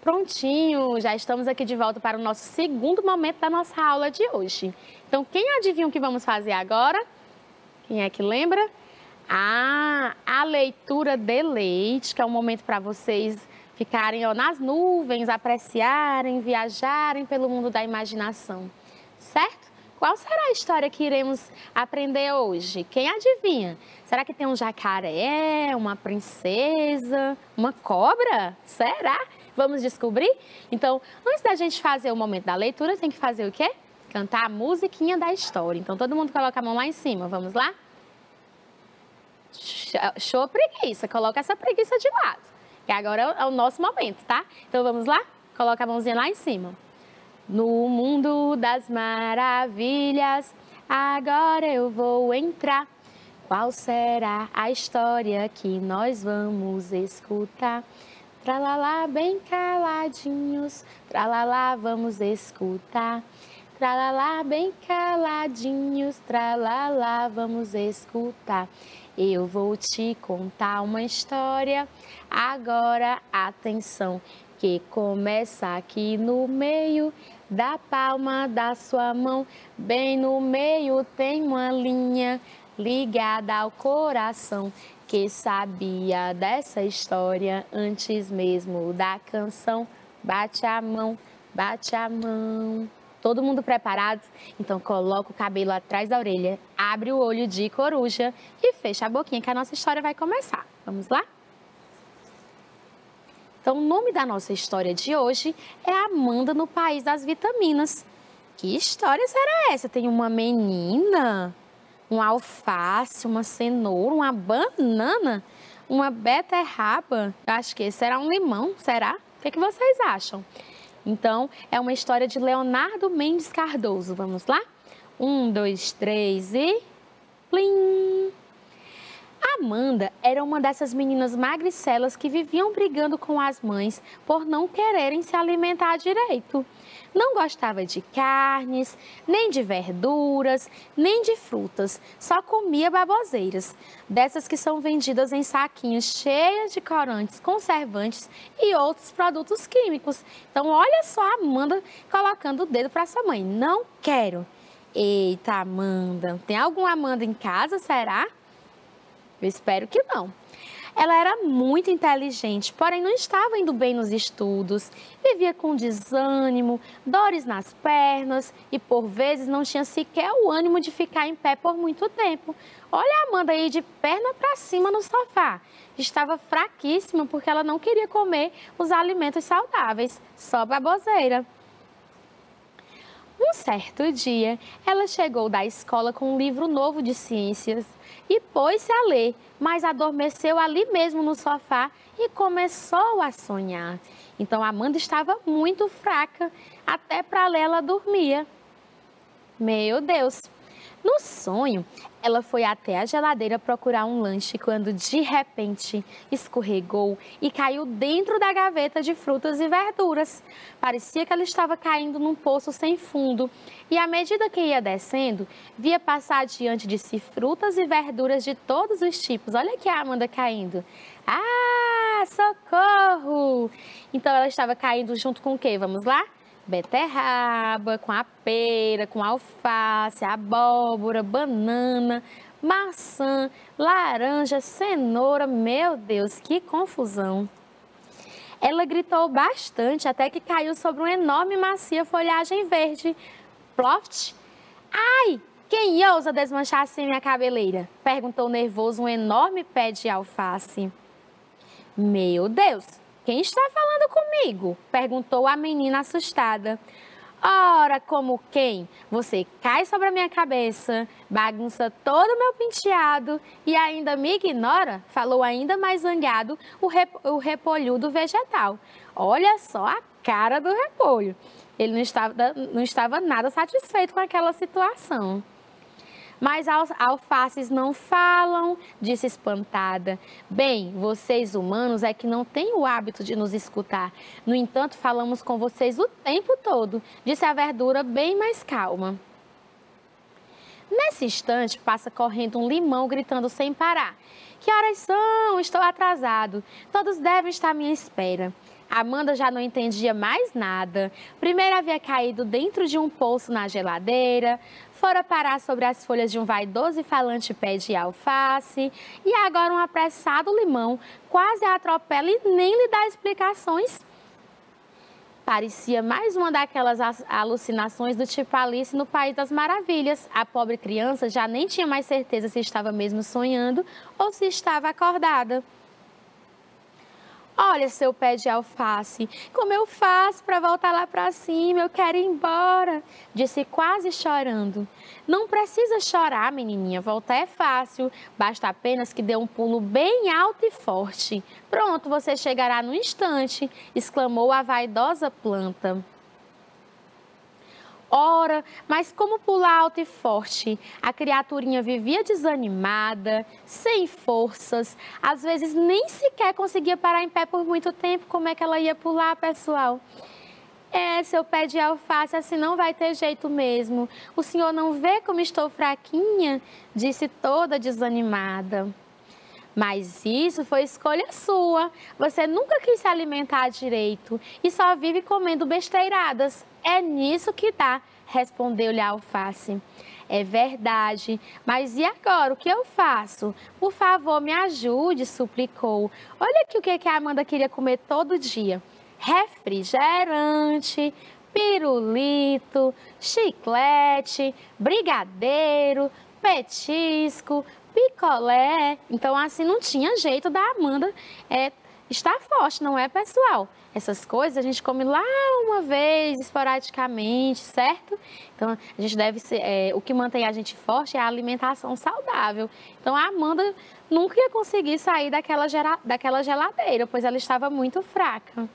Prontinho, já estamos aqui de volta para o nosso segundo momento da nossa aula de hoje. Então, quem adivinha o que vamos fazer agora? Quem é que lembra? Ah, a leitura de leite, que é um momento para vocês ficarem ó, nas nuvens, apreciarem, viajarem pelo mundo da imaginação, certo? Qual será a história que iremos aprender hoje? Quem adivinha? Será que tem um jacaré, uma princesa, uma cobra? Será? Vamos descobrir? Então, antes da gente fazer o momento da leitura, tem que fazer o quê? Cantar a musiquinha da história. Então, todo mundo coloca a mão lá em cima. Vamos lá? Show preguiça. Coloca essa preguiça de lado. Que agora é o nosso momento, tá? Então, vamos lá? Coloca a mãozinha lá em cima. No mundo das maravilhas, agora eu vou entrar. Qual será a história que nós vamos escutar? Tralalá, bem caladinhos, tralalá, vamos escutar. Tralalá, bem caladinhos, tralalá, vamos escutar. Eu vou te contar uma história. Agora, atenção, que começa aqui no meio da palma da sua mão. Bem no meio tem uma linha ligada ao coração que sabia dessa história antes mesmo da canção. Bate a mão, bate a mão. Todo mundo preparado? Então coloca o cabelo atrás da orelha, abre o olho de coruja e fecha a boquinha que a nossa história vai começar. Vamos lá? Então, o nome da nossa história de hoje é Amanda no País das Vitaminas. Que história será essa? Tem uma menina um alface, uma cenoura, uma banana, uma beterraba. Eu acho que era um limão, será? O que, é que vocês acham? Então, é uma história de Leonardo Mendes Cardoso. Vamos lá? Um, dois, três e... Plim! Amanda era uma dessas meninas magricelas que viviam brigando com as mães por não quererem se alimentar direito. Não gostava de carnes, nem de verduras, nem de frutas, só comia baboseiras, dessas que são vendidas em saquinhos cheios de corantes, conservantes e outros produtos químicos. Então, olha só a Amanda colocando o dedo para sua mãe: Não quero. Eita, Amanda, tem alguma Amanda em casa, será? Eu espero que não. Ela era muito inteligente, porém não estava indo bem nos estudos, vivia com desânimo, dores nas pernas e por vezes não tinha sequer o ânimo de ficar em pé por muito tempo. Olha a Amanda aí de perna para cima no sofá. Estava fraquíssima porque ela não queria comer os alimentos saudáveis, só baboseira. Um certo dia, ela chegou da escola com um livro novo de ciências e pôs-se a ler, mas adormeceu ali mesmo no sofá e começou a sonhar. Então Amanda estava muito fraca, até para ler ela dormia. Meu Deus! No sonho, ela foi até a geladeira procurar um lanche quando de repente escorregou e caiu dentro da gaveta de frutas e verduras. Parecia que ela estava caindo num poço sem fundo e, à medida que ia descendo, via passar diante de si frutas e verduras de todos os tipos. Olha aqui a Amanda caindo. Ah, socorro! Então ela estava caindo junto com o quê? Vamos lá? Beterraba, com a pera, com alface, abóbora, banana, maçã, laranja, cenoura. Meu Deus, que confusão! Ela gritou bastante até que caiu sobre uma enorme macia folhagem verde. Ploft! Ai! Quem ousa desmanchar assim minha cabeleira? Perguntou nervoso um enorme pé de alface. Meu Deus! Quem está falando comigo? Perguntou a menina assustada. Ora, como quem? Você cai sobre a minha cabeça, bagunça todo o meu penteado e ainda me ignora? Falou ainda mais zangado o, rep o repolhudo vegetal. Olha só a cara do repolho. Ele não estava, não estava nada satisfeito com aquela situação. Mas as alfaces não falam, disse espantada. Bem, vocês humanos é que não têm o hábito de nos escutar. No entanto, falamos com vocês o tempo todo, disse a verdura bem mais calma. Nesse instante, passa correndo um limão gritando sem parar. Que horas são? Estou atrasado. Todos devem estar à minha espera. Amanda já não entendia mais nada. Primeiro havia caído dentro de um poço na geladeira, fora parar sobre as folhas de um vaidoso e falante pé de alface, e agora um apressado limão quase a atropela e nem lhe dá explicações. Parecia mais uma daquelas alucinações do tipo Alice no País das Maravilhas. A pobre criança já nem tinha mais certeza se estava mesmo sonhando ou se estava acordada. Olha, seu pé de alface, como eu faço para voltar lá para cima? Eu quero ir embora, disse quase chorando. Não precisa chorar, menininha, voltar é fácil, basta apenas que dê um pulo bem alto e forte. Pronto, você chegará no instante, exclamou a vaidosa planta. Ora, mas como pular alto e forte? A criaturinha vivia desanimada, sem forças, às vezes nem sequer conseguia parar em pé por muito tempo. Como é que ela ia pular, pessoal? É, seu pé de alface, assim não vai ter jeito mesmo. O senhor não vê como estou fraquinha? Disse toda desanimada. Mas isso foi escolha sua. Você nunca quis se alimentar direito e só vive comendo besteiradas. É nisso que dá, respondeu-lhe a alface. É verdade, mas e agora? O que eu faço? Por favor, me ajude, suplicou. Olha aqui o que a Amanda queria comer todo dia: refrigerante, pirulito, chiclete, brigadeiro, petisco, picolé. Então, assim, não tinha jeito da Amanda é, estar forte, não é, pessoal? Essas coisas a gente come lá uma vez, esporadicamente, certo? Então, a gente deve ser. É, o que mantém a gente forte é a alimentação saudável. Então, a Amanda nunca ia conseguir sair daquela, daquela geladeira, pois ela estava muito fraca.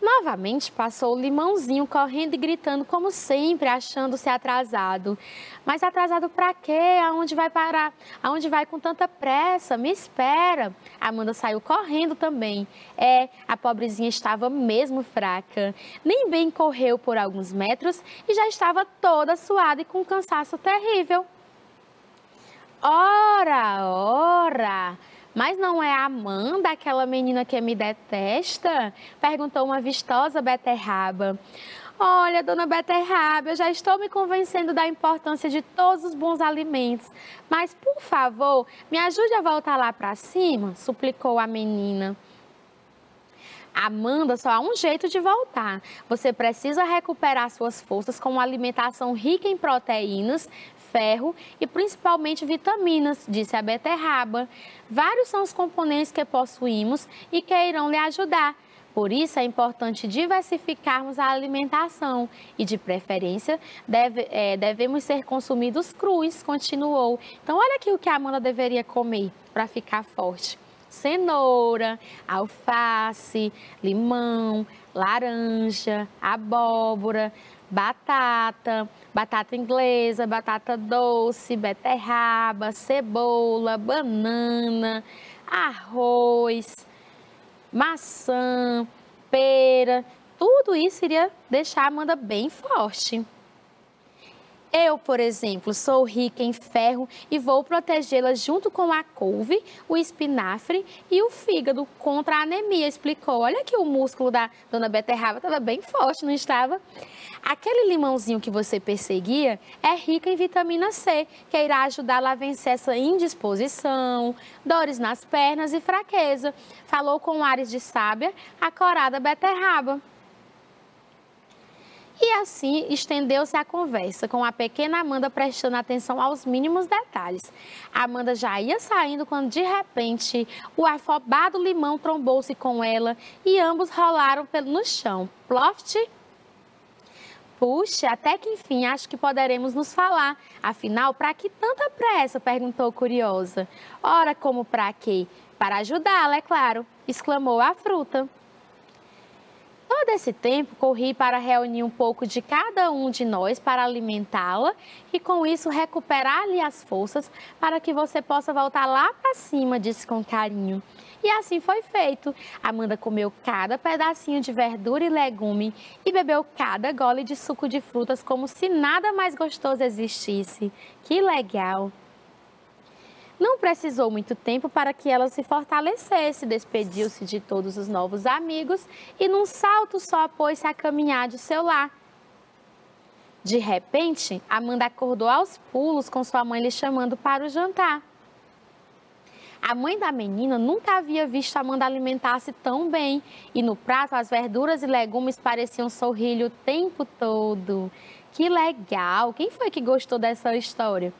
Novamente passou o limãozinho correndo e gritando como sempre, achando-se atrasado. Mas atrasado para quê? Aonde vai parar? Aonde vai com tanta pressa? Me espera. Amanda saiu correndo também. É, a pobrezinha estava mesmo fraca. Nem bem correu por alguns metros e já estava toda suada e com um cansaço terrível. Ora, ora! Mas não é a Amanda, aquela menina que me detesta? Perguntou uma vistosa beterraba. Olha, dona Beterraba, eu já estou me convencendo da importância de todos os bons alimentos. Mas, por favor, me ajude a voltar lá para cima, suplicou a menina. Amanda, só há um jeito de voltar. Você precisa recuperar suas forças com uma alimentação rica em proteínas, ferro e principalmente vitaminas, disse a beterraba. Vários são os componentes que possuímos e que irão lhe ajudar. Por isso é importante diversificarmos a alimentação e, de preferência, deve, é, devemos ser consumidos crus, continuou. Então, olha aqui o que a Amanda deveria comer para ficar forte: cenoura, alface, limão, laranja, abóbora, batata, batata inglesa, batata doce, beterraba, cebola, banana, arroz, maçã, pera. Tudo isso iria deixar a Amanda bem forte. Eu, por exemplo, sou rica em ferro e vou protegê-la junto com a couve, o espinafre e o fígado contra a anemia, explicou. Olha que o músculo da dona Beterraba estava bem forte, não estava? Aquele limãozinho que você perseguia é rico em vitamina C, que irá ajudá-la a vencer essa indisposição, dores nas pernas e fraqueza. Falou com ares de sábia a corada beterraba. E assim estendeu-se a conversa, com a pequena Amanda prestando atenção aos mínimos detalhes. A Amanda já ia saindo quando, de repente, o afobado limão trombou-se com ela e ambos rolaram no chão. Ploft! Puxa, até que enfim, acho que poderemos nos falar. Afinal, para que tanta pressa? perguntou curiosa. Ora, como para quê? Para ajudá-la, é claro, exclamou a fruta. Todo esse tempo corri para reunir um pouco de cada um de nós para alimentá-la e com isso recuperar-lhe as forças para que você possa voltar lá para cima, disse com carinho. E assim foi feito. Amanda comeu cada pedacinho de verdura e legume e bebeu cada gole de suco de frutas como se nada mais gostoso existisse. Que legal! Não precisou muito tempo para que ela se fortalecesse, despediu-se de todos os novos amigos e, num salto só, pôs-se a caminhar de seu lar. De repente, Amanda acordou aos pulos com sua mãe lhe chamando para o jantar. A mãe da menina nunca havia visto Amanda alimentar-se tão bem e no prato as verduras e legumes pareciam sorrir o tempo todo. Que legal! Quem foi que gostou dessa história?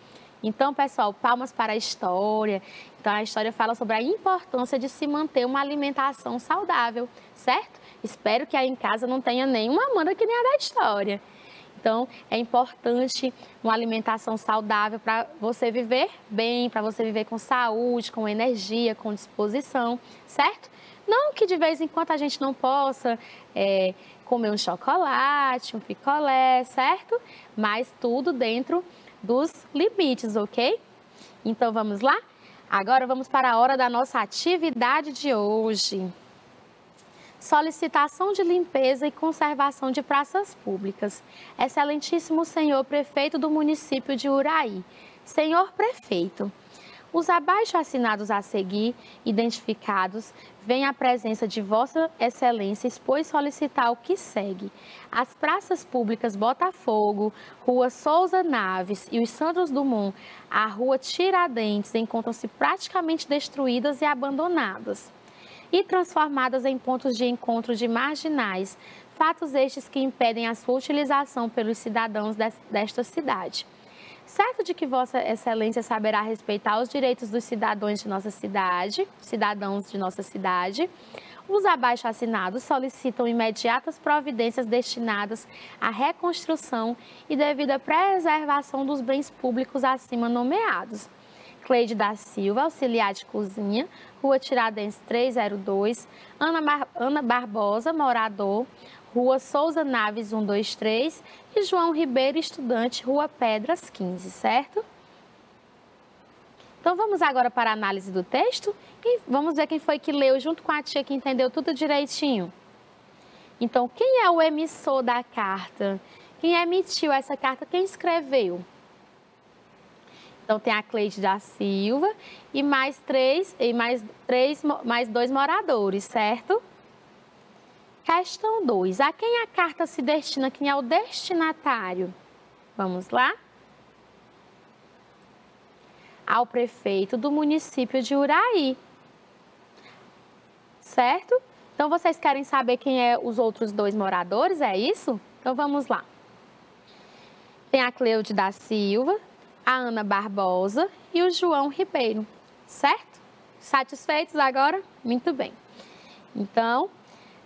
Então, pessoal, palmas para a história. Então, a história fala sobre a importância de se manter uma alimentação saudável, certo? Espero que aí em casa não tenha nenhuma Amanda que nem a da história. Então, é importante uma alimentação saudável para você viver bem, para você viver com saúde, com energia, com disposição, certo? Não que de vez em quando a gente não possa é, comer um chocolate, um picolé, certo? Mas tudo dentro dos limites, ok? Então vamos lá? Agora vamos para a hora da nossa atividade de hoje. Solicitação de limpeza e conservação de praças públicas. Excelentíssimo senhor prefeito do município de Uraí. Senhor prefeito, os abaixo assinados a seguir, identificados, vêm à presença de Vossa Excelência expor solicitar o que segue. As praças públicas Botafogo, Rua Souza Naves e os Santos Dumont, a Rua Tiradentes, encontram-se praticamente destruídas e abandonadas e transformadas em pontos de encontro de marginais, fatos estes que impedem a sua utilização pelos cidadãos desta cidade. Certo de que Vossa Excelência saberá respeitar os direitos dos cidadãos de nossa cidade, cidadãos de nossa cidade, os abaixo assinados solicitam imediatas providências destinadas à reconstrução e devida preservação dos bens públicos acima nomeados. Cleide da Silva, auxiliar de cozinha, Rua Tiradentes 302, Ana, Ana Barbosa, morador, Rua Souza Naves 123 e João Ribeiro, estudante, Rua Pedras 15, certo? Então vamos agora para a análise do texto e vamos ver quem foi que leu junto com a tia que entendeu tudo direitinho. Então, quem é o emissor da carta? Quem emitiu essa carta? Quem escreveu? Então tem a Cleide da Silva e mais três e mais três mais dois moradores, certo? Questão 2. A quem a carta se destina? Quem é o destinatário? Vamos lá? Ao prefeito do município de Uraí. Certo? Então, vocês querem saber quem é os outros dois moradores? É isso? Então, vamos lá. Tem a Cleude da Silva, a Ana Barbosa e o João Ribeiro. Certo? Satisfeitos agora? Muito bem. Então,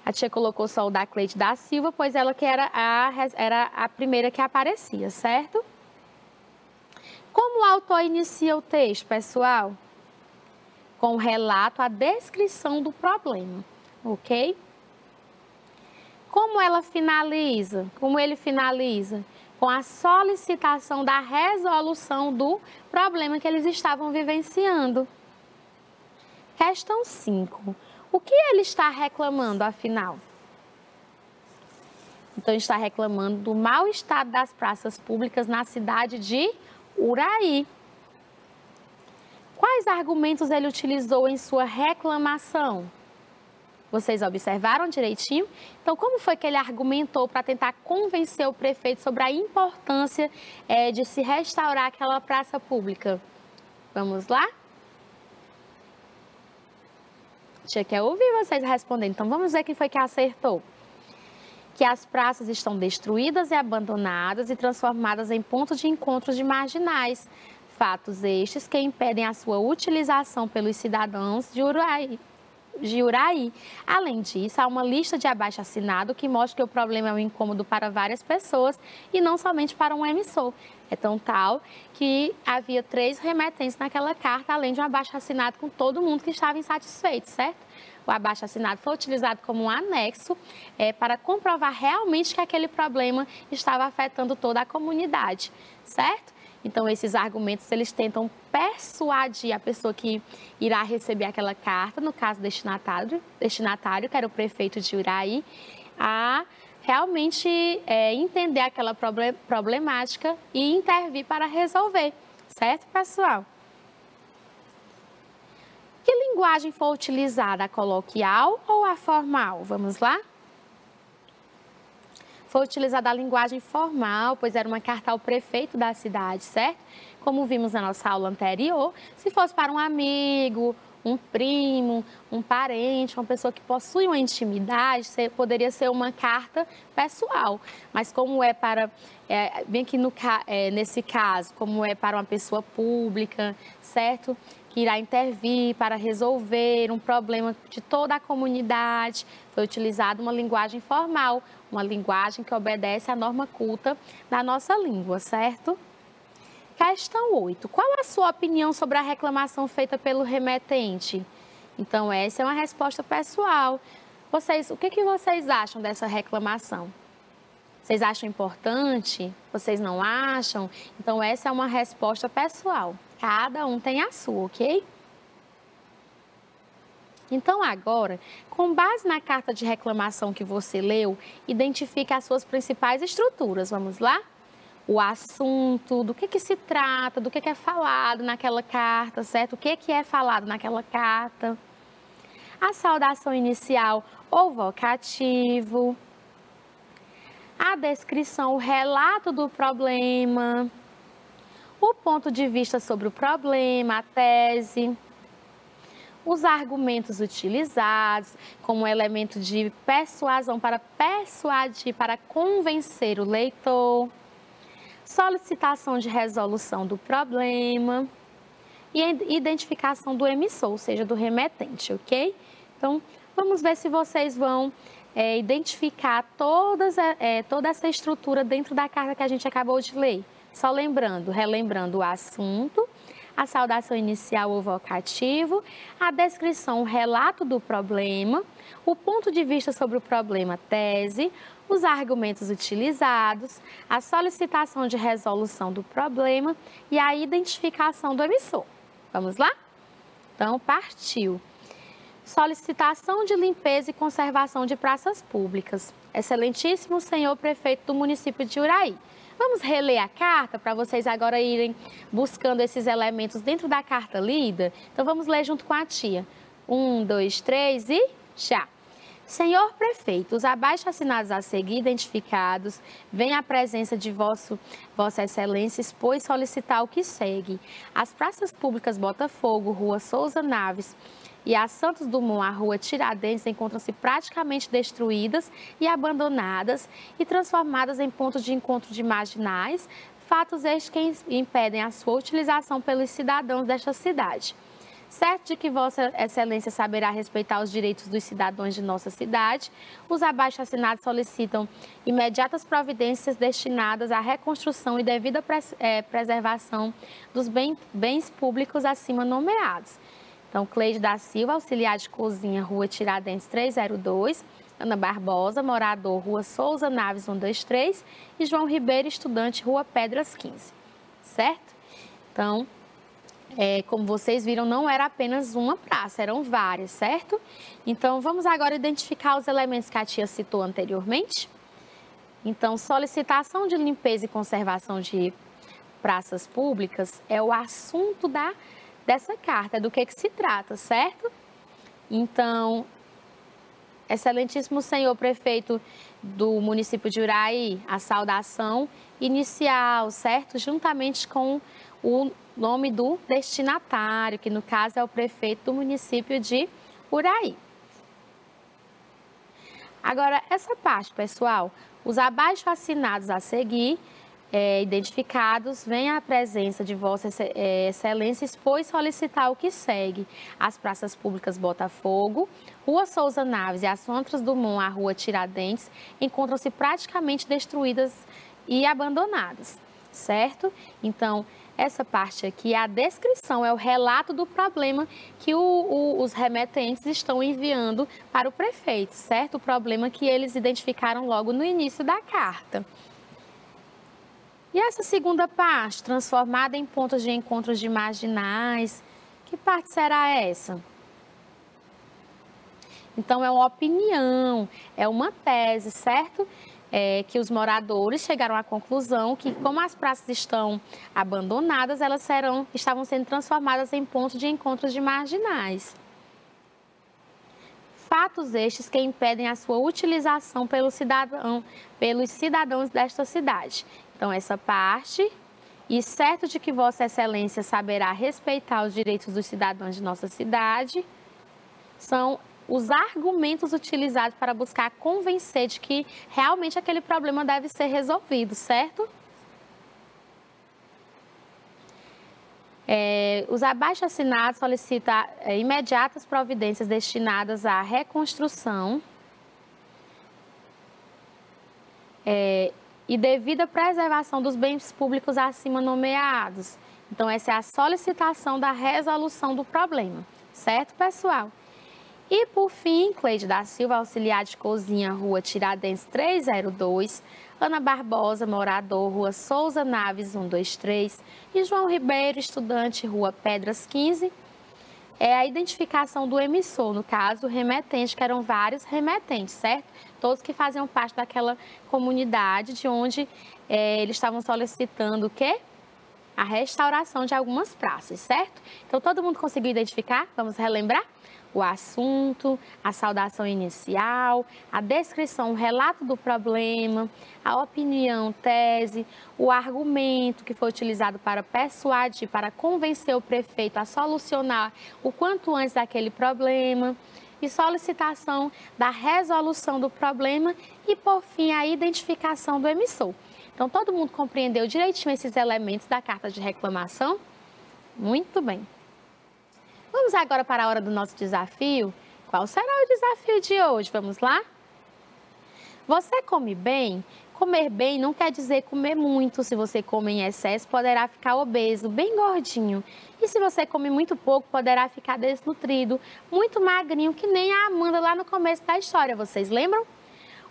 a tia colocou só o da Cleide da Silva, pois ela que era a, era a primeira que aparecia, certo? Como o autor inicia o texto, pessoal? Com o relato, a descrição do problema, ok? Como ela finaliza? Como ele finaliza? Com a solicitação da resolução do problema que eles estavam vivenciando. Questão 5. O que ele está reclamando, afinal? Então, está reclamando do mau estado das praças públicas na cidade de Uraí. Quais argumentos ele utilizou em sua reclamação? Vocês observaram direitinho? Então, como foi que ele argumentou para tentar convencer o prefeito sobre a importância é, de se restaurar aquela praça pública? Vamos lá? Tia quer ouvir vocês respondendo. Então vamos ver quem foi que acertou. Que as praças estão destruídas e abandonadas e transformadas em pontos de encontro de marginais. Fatos estes que impedem a sua utilização pelos cidadãos de Uraí. De Uraí. Além disso, há uma lista de abaixo-assinado que mostra que o problema é um incômodo para várias pessoas e não somente para um emissor. É tão tal que havia três remetentes naquela carta, além de um abaixo-assinado com todo mundo que estava insatisfeito, certo? O abaixo-assinado foi utilizado como um anexo é, para comprovar realmente que aquele problema estava afetando toda a comunidade, certo? Então, esses argumentos, eles tentam persuadir a pessoa que irá receber aquela carta, no caso destinatário, destinatário que era o prefeito de Uraí, a realmente é, entender aquela problemática e intervir para resolver, certo, pessoal? Que linguagem foi utilizada, a coloquial ou a formal? Vamos lá? Foi utilizada a linguagem formal, pois era uma carta ao prefeito da cidade, certo? Como vimos na nossa aula anterior, se fosse para um amigo, um primo, um parente, uma pessoa que possui uma intimidade, poderia ser uma carta pessoal. Mas como é para, é, bem que no, é, nesse caso, como é para uma pessoa pública, certo? Que irá intervir para resolver um problema de toda a comunidade. Foi utilizada uma linguagem formal, uma linguagem que obedece à norma culta da nossa língua, certo? Questão 8. Qual a sua opinião sobre a reclamação feita pelo remetente? Então, essa é uma resposta pessoal. Vocês, o que, que vocês acham dessa reclamação? Vocês acham importante? Vocês não acham? Então, essa é uma resposta pessoal. Cada um tem a sua, ok? Então, agora, com base na carta de reclamação que você leu, identifique as suas principais estruturas. Vamos lá? O assunto, do que, que se trata, do que, que é falado naquela carta, certo? O que, que é falado naquela carta. A saudação inicial ou vocativo. A descrição, o relato do problema o ponto de vista sobre o problema, a tese, os argumentos utilizados como elemento de persuasão para persuadir, para convencer o leitor, solicitação de resolução do problema e identificação do emissor, ou seja, do remetente, ok? Então, vamos ver se vocês vão é, identificar todas, é, toda essa estrutura dentro da carta que a gente acabou de ler. Só lembrando, relembrando o assunto, a saudação inicial ou vocativo, a descrição, o relato do problema, o ponto de vista sobre o problema, tese, os argumentos utilizados, a solicitação de resolução do problema e a identificação do emissor. Vamos lá? Então, partiu. Solicitação de limpeza e conservação de praças públicas. Excelentíssimo senhor prefeito do município de Uraí. Vamos reler a carta para vocês agora irem buscando esses elementos dentro da carta lida? Então vamos ler junto com a tia. Um, dois, três e já. Senhor prefeito, os abaixo assinados a seguir identificados, vem à presença de vosso, Vossa Excelência, expôs solicitar o que segue. As praças públicas Botafogo, Rua Souza Naves, e a Santos Dumont, a rua Tiradentes, encontram-se praticamente destruídas e abandonadas e transformadas em pontos de encontro de marginais, fatos estes que impedem a sua utilização pelos cidadãos desta cidade. Certo de que Vossa Excelência saberá respeitar os direitos dos cidadãos de nossa cidade, os abaixo assinados solicitam imediatas providências destinadas à reconstrução e devida eh, preservação dos bens públicos acima nomeados então, Cleide da Silva, auxiliar de cozinha, Rua Tiradentes 302. Ana Barbosa, morador, Rua Souza Naves 123. E João Ribeiro, estudante, Rua Pedras 15. Certo? Então, é, como vocês viram, não era apenas uma praça, eram várias, certo? Então, vamos agora identificar os elementos que a tia citou anteriormente. Então, solicitação de limpeza e conservação de praças públicas é o assunto da dessa carta, do que, que se trata, certo? Então, excelentíssimo senhor prefeito do município de Uraí, a saudação inicial, certo? Juntamente com o nome do destinatário, que no caso é o prefeito do município de Uraí. Agora, essa parte, pessoal, os abaixo assinados a seguir é, identificados, vem à presença de Vossa é, Excelência expor e solicitar o que segue. As praças públicas Botafogo, Rua Souza Naves e as Santras Dumont, a Rua Tiradentes, encontram-se praticamente destruídas e abandonadas, certo? Então, essa parte aqui a descrição, é o relato do problema que o, o, os remetentes estão enviando para o prefeito, certo? O problema que eles identificaram logo no início da carta. E essa segunda parte, transformada em pontos de encontros de marginais, que parte será essa? Então, é uma opinião, é uma tese, certo? É, que os moradores chegaram à conclusão que, como as praças estão abandonadas, elas serão, estavam sendo transformadas em pontos de encontros de marginais. Fatos estes que impedem a sua utilização pelo cidadão, pelos cidadãos desta cidade, então, essa parte, e certo de que Vossa Excelência saberá respeitar os direitos dos cidadãos de nossa cidade, são os argumentos utilizados para buscar convencer de que realmente aquele problema deve ser resolvido, certo? É, os abaixo assinados solicitam é, imediatas providências destinadas à reconstrução é, e devida preservação dos bens públicos acima nomeados. Então, essa é a solicitação da resolução do problema, certo, pessoal? E, por fim, Cleide da Silva, auxiliar de cozinha, Rua Tiradentes 302, Ana Barbosa, morador, Rua Souza Naves 123, e João Ribeiro, estudante, Rua Pedras 15, é a identificação do emissor, no caso, remetente, que eram vários remetentes, certo? Todos que faziam parte daquela comunidade de onde é, eles estavam solicitando o quê? A restauração de algumas praças, certo? Então, todo mundo conseguiu identificar? Vamos relembrar? O assunto, a saudação inicial, a descrição, o relato do problema, a opinião, tese, o argumento que foi utilizado para persuadir, para convencer o prefeito a solucionar o quanto antes daquele problema e solicitação da resolução do problema e, por fim, a identificação do emissor. Então, todo mundo compreendeu direitinho esses elementos da carta de reclamação? Muito bem. Vamos agora para a hora do nosso desafio. Qual será o desafio de hoje? Vamos lá? Você come bem? Comer bem não quer dizer comer muito. Se você come em excesso, poderá ficar obeso, bem gordinho. E se você come muito pouco, poderá ficar desnutrido, muito magrinho, que nem a Amanda lá no começo da história. Vocês lembram?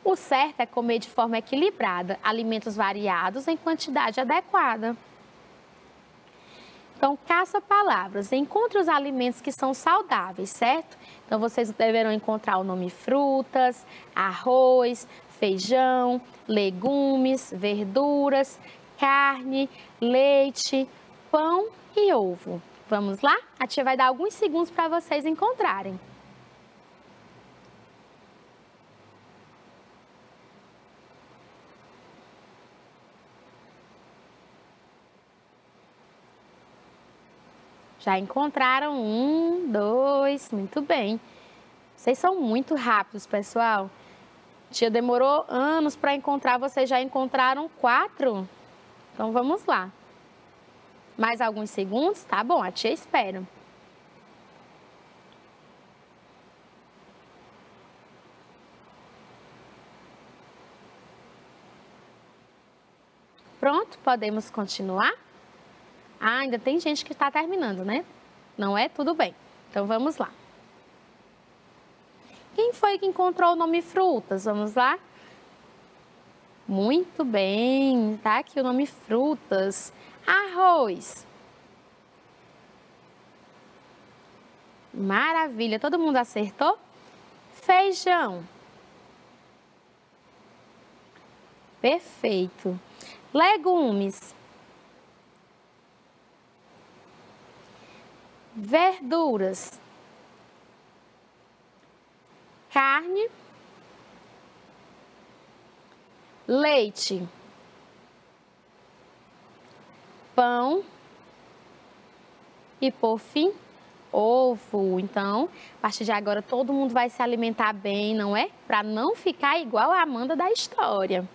O certo é comer de forma equilibrada, alimentos variados em quantidade adequada. Então, caça palavras, encontre os alimentos que são saudáveis, certo? Então, vocês deverão encontrar o nome frutas, arroz, feijão, legumes, verduras, carne, leite, pão e ovo. Vamos lá? A tia vai dar alguns segundos para vocês encontrarem. Já encontraram um, dois, muito bem. Vocês são muito rápidos, pessoal. Tia demorou anos para encontrar, vocês já encontraram quatro? Então vamos lá. Mais alguns segundos? Tá bom, a tia espera. Pronto, podemos continuar? Ah, ainda tem gente que está terminando, né? Não é? Tudo bem. Então vamos lá. Foi que encontrou o nome frutas? Vamos lá? Muito bem, tá aqui o nome frutas. Arroz. Maravilha, todo mundo acertou? Feijão. Perfeito. Legumes. Verduras carne, leite, pão e, por fim, ovo. Então, a partir de agora, todo mundo vai se alimentar bem, não é? Para não ficar igual a Amanda da história.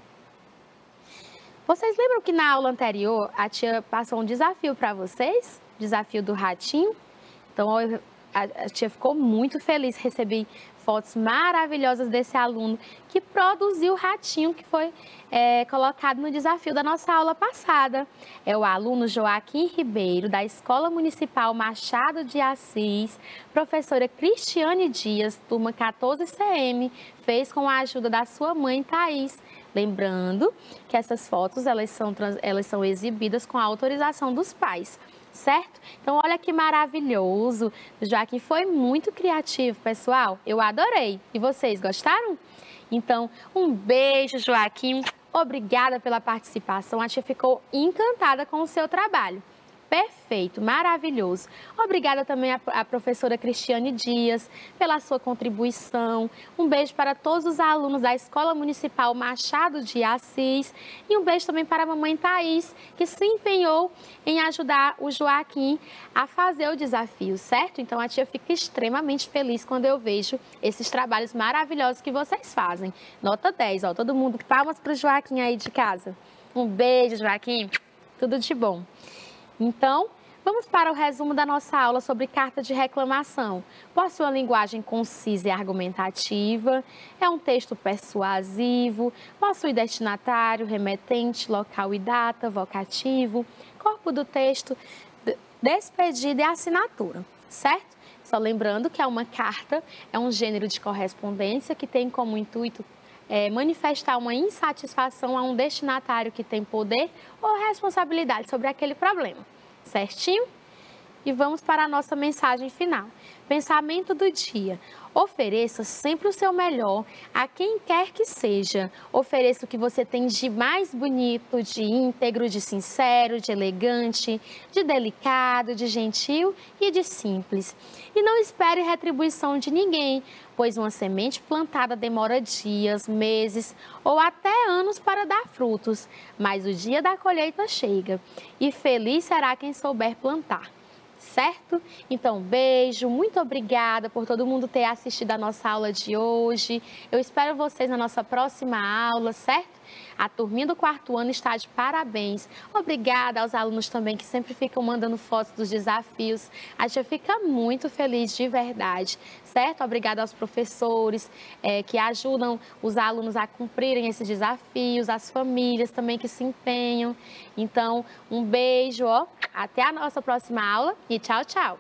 Vocês lembram que na aula anterior a tia passou um desafio para vocês? Desafio do ratinho? Então a tia ficou muito feliz, recebi fotos maravilhosas desse aluno que produziu o ratinho que foi é, colocado no desafio da nossa aula passada. É o aluno Joaquim Ribeiro, da Escola Municipal Machado de Assis, professora Cristiane Dias, turma 14CM, fez com a ajuda da sua mãe Thaís. Lembrando que essas fotos elas são, elas são exibidas com a autorização dos pais certo? Então, olha que maravilhoso. Já que foi muito criativo, pessoal. Eu adorei. E vocês gostaram? Então, um beijo, Joaquim. Obrigada pela participação. A tia ficou encantada com o seu trabalho. Perfeito, maravilhoso. Obrigada também à professora Cristiane Dias pela sua contribuição. Um beijo para todos os alunos da Escola Municipal Machado de Assis. E um beijo também para a mamãe Thaís, que se empenhou em ajudar o Joaquim a fazer o desafio, certo? Então a tia fica extremamente feliz quando eu vejo esses trabalhos maravilhosos que vocês fazem. Nota 10, ó, todo mundo, palmas para o Joaquim aí de casa. Um beijo, Joaquim. Tudo de bom. Então, vamos para o resumo da nossa aula sobre carta de reclamação. Possui uma linguagem concisa e argumentativa, é um texto persuasivo, possui destinatário, remetente, local e data, vocativo, corpo do texto, despedida e assinatura, certo? Só lembrando que é uma carta, é um gênero de correspondência que tem como intuito é, manifestar uma insatisfação a um destinatário que tem poder ou responsabilidade sobre aquele problema, certinho? E vamos para a nossa mensagem final. Pensamento do dia. Ofereça sempre o seu melhor a quem quer que seja. Ofereça o que você tem de mais bonito, de íntegro, de sincero, de elegante, de delicado, de gentil e de simples. E não espere retribuição de ninguém, pois uma semente plantada demora dias, meses ou até anos para dar frutos. Mas o dia da colheita chega e feliz será quem souber plantar certo? Então, beijo, muito obrigada por todo mundo ter assistido a nossa aula de hoje. Eu espero vocês na nossa próxima aula, certo? A turminha do quarto ano está de parabéns. Obrigada aos alunos também que sempre ficam mandando fotos dos desafios. A gente fica muito feliz de verdade, certo? Obrigada aos professores é, que ajudam os alunos a cumprirem esses desafios, as famílias também que se empenham. Então, um beijo, ó. Até a nossa próxima aula e tchau, tchau!